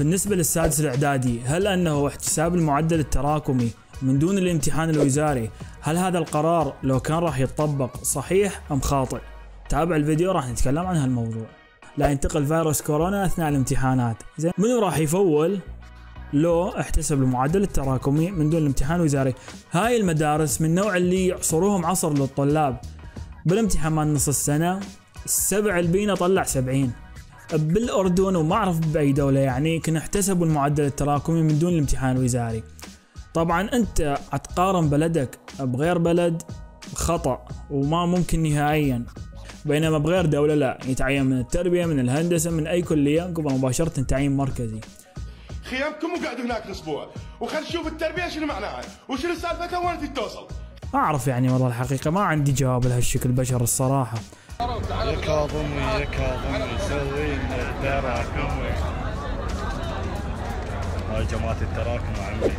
بالنسبة للسادس الإعدادي هل أنه احتساب المعدل التراكمي من دون الامتحان الوزاري؟ هل هذا القرار لو كان راح يتطبق صحيح أم خاطئ؟ تابع الفيديو راح نتكلم عن هالموضوع. لا ينتقل فيروس كورونا أثناء الامتحانات. زين منو راح يفول لو احتسب المعدل التراكمي من دون الامتحان الوزاري؟ هاي المدارس من النوع اللي يعصروهم عصر للطلاب. بالامتحان مال نص السنة السبع البينا طلع سبعين. بالأردن وما أعرف بأي دولة يعني كنا احتسبوا المعدل التراكمي من دون الامتحان الوزاري. طبعا أنت تقارن بلدك بغير بلد خطأ وما ممكن نهائيا. بينما بغير دولة لا يتعين من التربية من الهندسة من أي كلية قبل مباشره تعيين مركزي. خيامكم وقعدوا هناك الأسبوع. وخل نشوف التربية شنو معناها وشنو سالفتها وين توصل ما أعرف يعني والله الحقيقة ما عندي جواب لهالشكل بشر الصراحة. يا كاظمي يا كاظمي سوي تراكمي هاي جماعة التراكم عمي.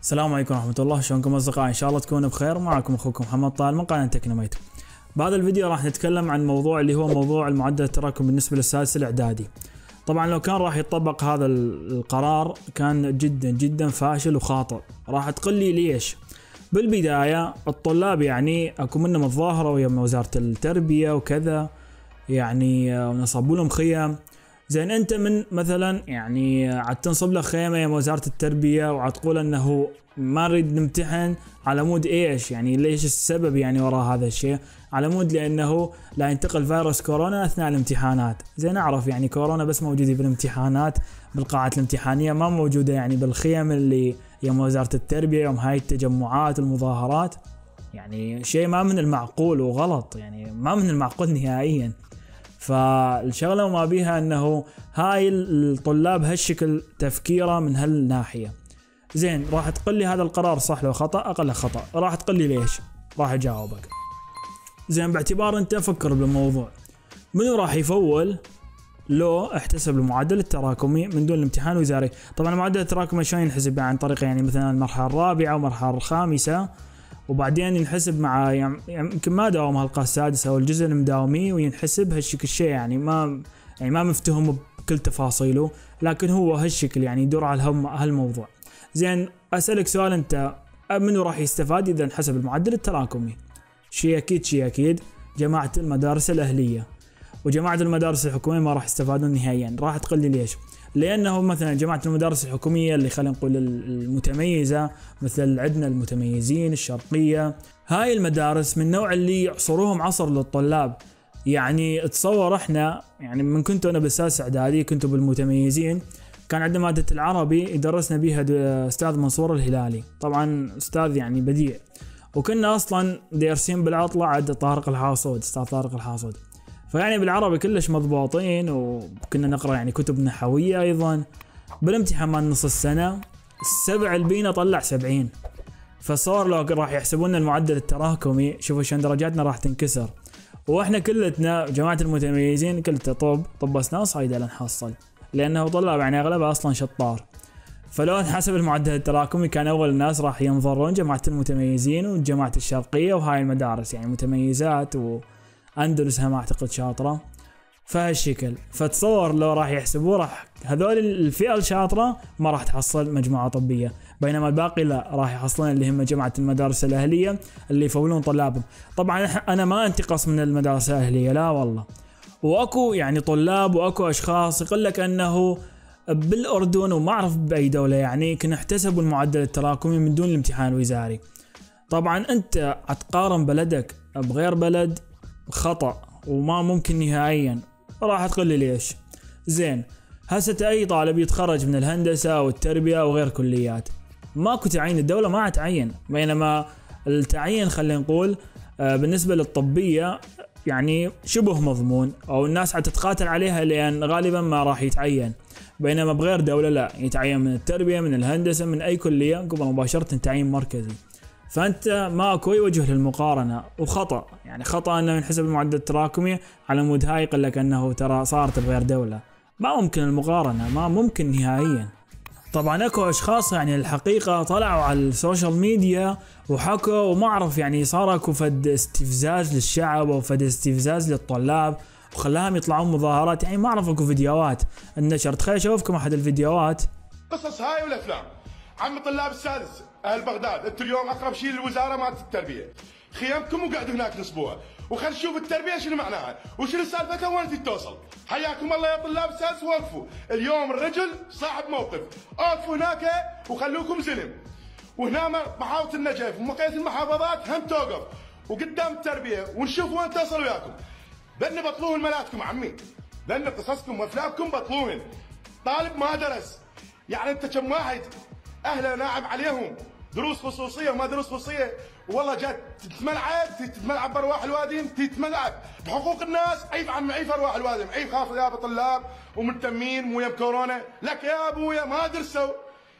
السلام عليكم ورحمة الله. شلونكم أصدقائي؟ إن شاء الله تكونوا بخير. معكم أخوكم محمد طال من قناة تكنوميت. بهذا الفيديو راح نتكلم عن موضوع اللي هو موضوع المعدل التراكم بالنسبة للسادس الإعدادي. طبعا لو كان راح يطبق هذا القرار كان جدا جدا فاشل وخاطئ. راح تقول لي ليش؟ بالبداية الطلاب يعني أكو منهم الظاهرة ويا وزارة التربية وكذا يعني نصبوا لهم خيم. زين أنت من مثلا يعني عاد تنصب له خيمة يا وزارة التربية وعاد تقول إنه ما نريد نمتحن على مود إيش؟ يعني ليش السبب يعني وراء هذا الشيء؟ على مود لأنه لا ينتقل فيروس كورونا أثناء الامتحانات. زين أعرف يعني كورونا بس موجودة بالامتحانات بالقاعات الامتحانية ما موجودة يعني بالخيم اللي يوم وزارة التربية يوم هاي التجمعات المظاهرات يعني شيء ما من المعقول وغلط يعني ما من المعقول نهائيا. فالشغلة ما بيها إنه هاي الطلاب هالشكل تفكيره من هالناحية. زين راح تقول لي هذا القرار صح لو خطأ؟ أقل خطأ. راح تقول لي ليش؟ راح أجاوبك. زين باعتبار أنت فكر بالموضوع. منو راح يفول؟ لو احتسب المعدل التراكمي من دون الامتحان الوزاري. طبعا المعدل التراكمي شلون ينحسب؟ عن طريق يعني مثلا المرحلة الرابعة والمرحله الخامسة. وبعدين ينحسب مع يعني يمكن ما داوم الحلقة السادسه أو الجزء المداومي وينحسب هالشكل الشيء يعني ما يعني ما مفتهم بكل تفاصيله لكن هو هالشكل يعني يدور على هالموضوع. زين أسألك سؤال أنت منو راح يستفاد إذا انحسب المعدل التراكمي؟ شيء أكيد شيء أكيد. جماعة المدارس الأهلية. وجماعة المدارس الحكومية ما راح يستفادون نهائيا. راح تقول لي ليش؟ لأنه مثلا جماعة المدارس الحكومية اللي خلينا نقول المتميزة مثل عندنا المتميزين الشرقية هاي المدارس من النوع اللي يعصروهم عصر للطلاب. يعني تصور إحنا يعني من كنت أنا بالسادس إعدادي كنت بالمتميزين كان عندنا مادة العربي يدرسنا بها أستاذ منصور الهلالي. طبعا أستاذ يعني بديع. وكنا أصلا دارسين بالعطلة عند طارق الحاصود أستاذ طارق الحاصود. فيعني بالعربي كلش مضبوطين وكنا نقرأ يعني كتب نحويه أيضا. بالامتحان مال نص السنة السبع البينا طلع سبعين. فصار لو راح يحسبون المعدل التراكمي شوفوا شلون درجاتنا راح تنكسر. وإحنا كلتنا جماعة المتميزين كلتا طب طب اسنان صيدله نحصل. لأنه طلاب يعني أغلبها أصلا شطار. فلو حسب المعدل التراكمي كان أول الناس راح ينظرون جماعة المتميزين وجماعة الشرقية وهاي المدارس يعني متميزات و اندلس ما أعتقد شاطرة. فهالشكل فتصور لو راح يحسبوه راح هذول الفئة الشاطرة ما راح تحصل مجموعة طبية. بينما الباقي لا راح يحصلون اللي هم جماعة المدارس الأهلية اللي يفولون طلابهم. طبعا أنا ما انتقص من المدارس الأهلية لا والله. وأكو يعني طلاب وأكو أشخاص يقول لك أنه بالأردن وما أعرف بأي دولة يعني كنا احتسبوا المعدل التراكمي من دون الامتحان الوزاري. طبعا أنت تقارن بلدك بغير بلد خطأ وما ممكن نهائيا. راح تقول لي ليش؟ زين هسه أي طالب يتخرج من الهندسة والتربية وغير كليات؟ ماكو تعيين الدولة ما تعين. بينما التعيين خلينا نقول آه، بالنسبة للطبية يعني شبه مضمون أو الناس حتتقاتل عليها لأن غالبا ما راح يتعين. بينما بغير دولة لا يتعين من التربية من الهندسة من أي كلية. قبل مباشرة تعيين مركزي. فأنت ماكو أي وجه للمقارنة وخطأ. يعني خطأ إنه ينحسب المعدل التراكمي على مود هاي يقول لك انه ترى صارت بغير دولة. ما ممكن المقارنة ما ممكن نهائيا. طبعا أكو أشخاص يعني الحقيقة طلعوا على ال social media وحكوا وما أعرف يعني صار أكو فد استفزاز للشعب أو فد استفزاز للطلاب وخلاهم يطلعون مظاهرات. يعني ما أعرف أكو فيديوهات. النشر تخيل أشوفكم أحد الفيديوهات. قصص هاي والافلام عم طلاب السادس أهل بغداد أنتم اليوم أقرب شيء للوزارة مالت التربية. خيامكم وقعدوا هناك الأسبوع وخل نشوف التربية شنو معناها وشنو سالفتها وين توصل. حياكم الله يا طلاب السادس وقفوا. اليوم الرجل صاحب موقف. أوقفوا هناك وخلوكم زلم. وهنا محافظه النجف وبقيه المحافظات هم توقف. وقدام التربية ونشوف وين توصل وياكم. لأن بطلوهن ملاتكم عمي. لأن قصصكم وافلامكم بطلوهن. طالب ما درس. يعني أنت كم واحد اهله ناعم عليهم. دروس خصوصية وما دروس خصوصية. والله جات تتملعب تتملعب بأرواح الوادم تتملعب بحقوق الناس. عيب عم عيب أرواح الوادم. عيب خاف يا طلاب ومهتمين مو يم كورونا لك يا أبويا ما درسوا.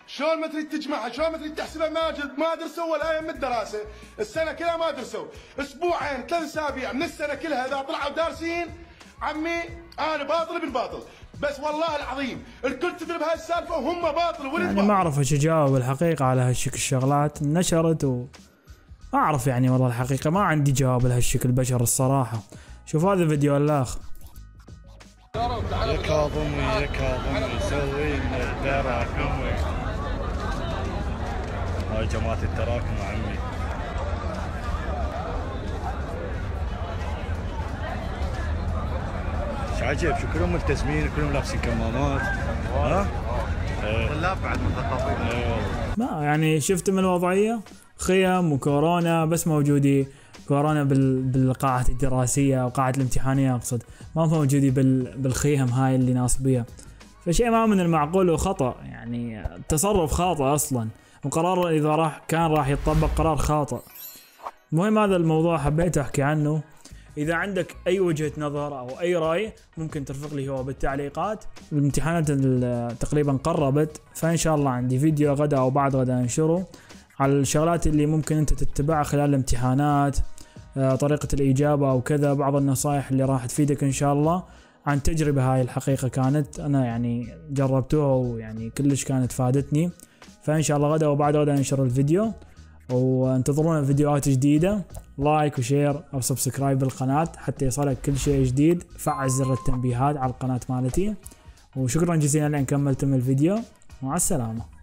شلون ما تريد تجمعها؟ شلون ما تريد تحسبها ماجد ما درسوا ولا يم الدراسة. السنة كلها ما درسوا. أسبوعين ثلاث أسابيع من السنة كلها إذا طلعوا دارسين عمي أنا باطل ابن باطل. بس والله العظيم الكل تدري بهاي السالفه وهم باطل ولد يعني. ما أعرف إيش اجاوب الحقيقة على هالشكل الشغلات. نشرت و ما أعرف يعني والله الحقيقة ما عندي جواب لهالشكل بشر الصراحة. شوف هذا الفيديو الأخ. يا كاظمي يا كاظمي سوي لنا التراكمي هاي جماعة التراكم عمي عجب. شو كلهم ملتزمين كلهم لابسين كمامات. ها؟ طلاب بعد مثقفين والله ما يعني شفت من الوضعية؟ خيم وكورونا بس موجودي كورونا بال... بالقاعة الدراسية أو قاعة الامتحانية أقصد. ما موجودي بال... بالخيم هاي اللي ناصبية فشيء ما من المعقول وخطأ. يعني تصرف خاطئ أصلا. وقرار إذا راح كان راح يتطبق قرار خاطئ. المهم هذا الموضوع حبيت أحكي عنه. إذا عندك أي وجهة نظر أو أي رأي ممكن ترفق لي هو بالتعليقات. الامتحانات ال- تقريبا قربت فإن شاء الله عندي فيديو غدا أو بعد غدا أنشره. على الشغلات اللي ممكن أنت تتبعها خلال الامتحانات آه، طريقة الإجابة أو كذا بعض النصائح اللي راح تفيدك إن شاء الله. عن تجربة هاي الحقيقة كانت أنا يعني جربتوها ويعني كلش كانت فادتني. فإن شاء الله غدا وبعد غدا أنشر الفيديو. وانتظرونا فيديوهات جديدة. like و share أو subscribe بالقناة حتى يصلك كل شيء جديد. فعل زر التنبيهات على القناة مالتي. وشكرا جزيلا لأن كملتم الفيديو. مع السلامة.